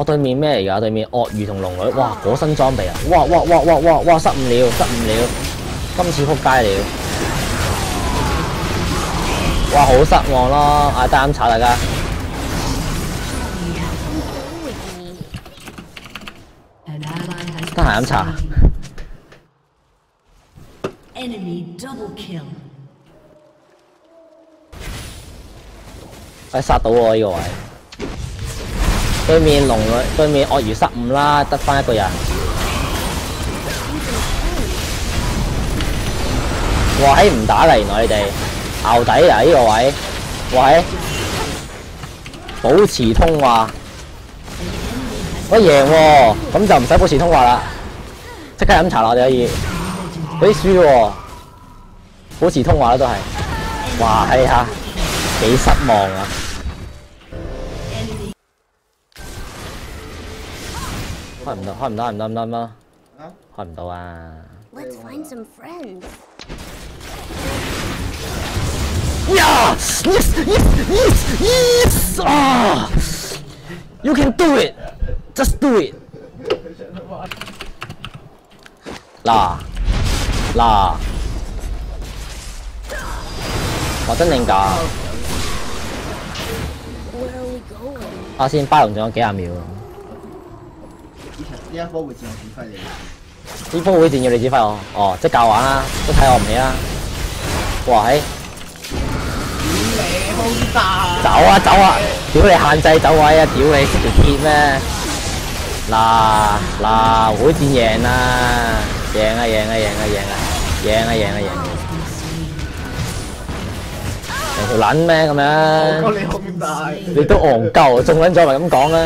我對面咩嚟㗎？對面鱷魚同龍女，哇！嗰身裝備啊！哇哇哇哇哇哇！失誤了，失誤了，今次撲街了！哇！好失望咯，啊得啱炒大家。得閒飲茶。哎，殺到我呢個位。对面龙女，对面鳄鱼失误啦，得翻一个人。哇！喺唔打㗎，原來你哋牛底啊呢个位，哇保持通话，我赢喎，咁就唔使保持通话啦，即刻饮茶啦，我哋可以。嗰啲输喎，保持通话啦都系，哇係嚇，幾失望啊！開唔到，開唔到，開唔到，開唔得，唔到，啊開唔到啊！Let's find some friends. Yes! Yes! Yes! Yes! Yes! Ah! You can do it! Just do it! 嗱嗱，話真定假？Where are we going? 阿先巴龍仲有幾廿秒，呢一波會自我指揮你。波會戰要你指揮我，哦，即教玩啦，都睇我唔起啦。哇嘿！你空大！走啊走啊！屌你限制走位啊！屌你識條鐵咩？嗱嗱，會戰贏啦！贏啊贏啊贏啊贏啊贏啊贏啊贏啊！成條撚咩咁樣？我你空大！你都戇鳩，中撚咗咪咁讲啦！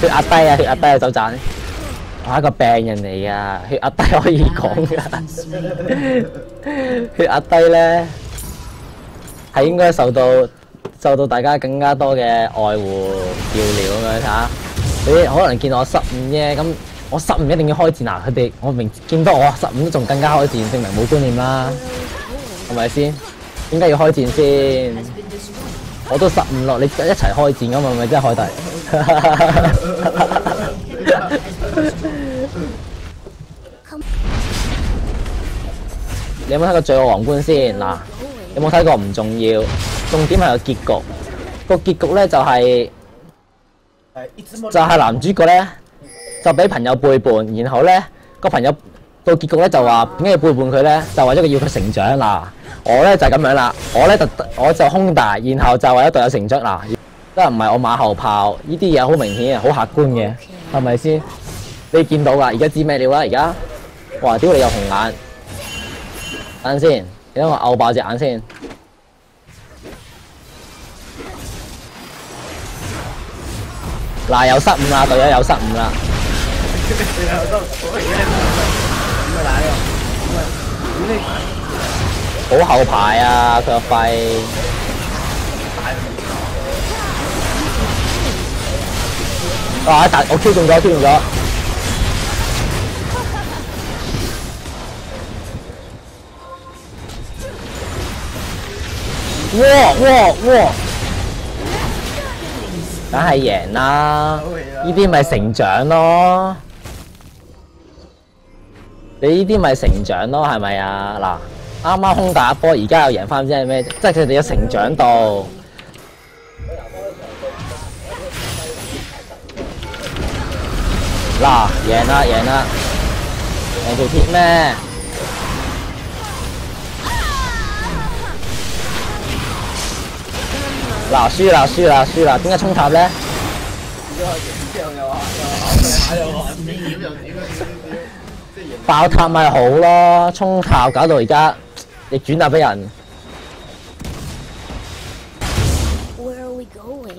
血壓低啊血壓低啊手賺！我係一個病人嚟噶，血壓低可以講噶。血壓低咧係應該受到受到大家更加多嘅愛護照料咁樣睇下。你可能見我失誤啫，咁我失誤一定要開戰啊！佢哋我明見到我失誤都仲更加開戰，證明冇觀念啦，系咪先？點解要開戰先？我都失誤咯，你一齊開戰咁嘛，咪真係開大。你有冇睇過《罪惡皇冠》先？嗱，有冇睇過唔重要，重點係個結局。個結局咧就係、係一直冇就係男主角咧就俾朋友背叛，然後咧個朋友到結局咧就話點解要背叛佢咧？就为咗佢要佢成長嗱。我咧就係、咁樣啦，我咧就我就胸大，然後就为咗队友成長嗱，真係唔係我馬後炮，呢啲嘢好明顯嘅，好客觀嘅，係咪先？你見到㗎，而家知咩料啦？而家哇！屌你有紅眼，等陣先，你等我摳爆隻眼先。嗱，有失誤啦，隊友有失誤啦。好後排啊！佢個肺。哇！但我 Q 中咗，Q 中咗。哇哇哇！梗係贏啦！呢啲咪成長咯。你呢啲咪成長咯，係咪啊？嗱，啱啱空打一波，而家又贏翻，即係咩？即係佢哋有成長到。嗱，贏啦，贏啦，贏條鐵咩？嗱，輸啦，輸啦，輸啦！點解衝塔咧？爆塔咪好咯，衝塔搞到而家逆轉達俾人。Where are we going?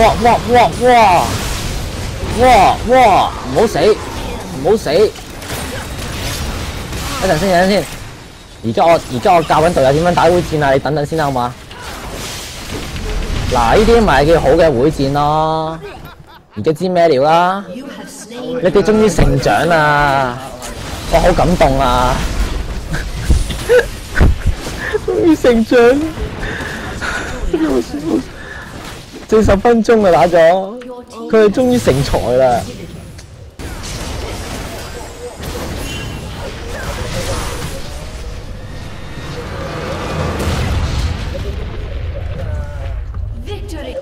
哇哇哇哇！哇哇，唔好死，唔好死！一阵先，一陣先。而家我而家我教紧队友点样打会战啊！你等等先啦，好嘛？嗱，呢啲咪叫好嘅会战咯。而家知咩料啦？你哋终于成长啦！我好感动啊！终于成長，四十分鐘啊打咗，佢哋終於成才啦！victory.